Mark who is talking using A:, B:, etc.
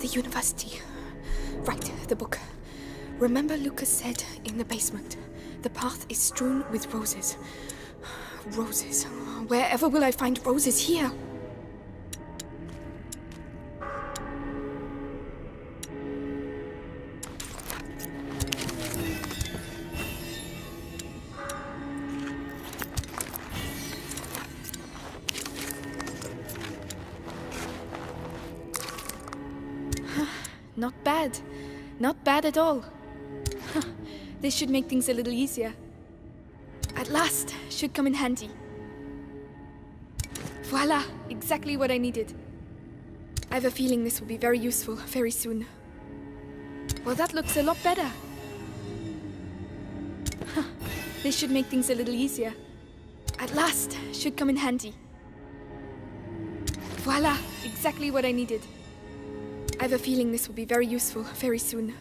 A: the university. Right, the book. Remember Lucas said in the basement, the path is strewn with roses. Roses. Wherever will I find roses here? Not bad. Not bad at all. This should make things a little easier. At last, should come in handy. Voila, exactly what I needed. I have a feeling this will be very useful very soon. Well, that looks a lot better. This should make things a little easier. At last, should come in handy. Voila, exactly what I needed. I have a feeling this will be very useful very soon.